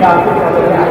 rồi